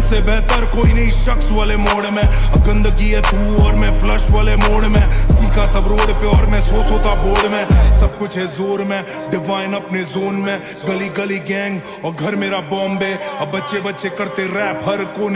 तुमसे बेहतर कोई नहीं शख्स वाले मोड़ में। गंदगी है तू और मैं फ्लश वाले मोड़ में। सीखा सब रोड पे और मैं सो सोता बोर्ड में। सब कुछ है ज़ोर में डिवाइन अपने जोन में। गली गली गैंग और घर मेरा बॉम्बे अब बच्चे बच्चे करते रैप हर कोने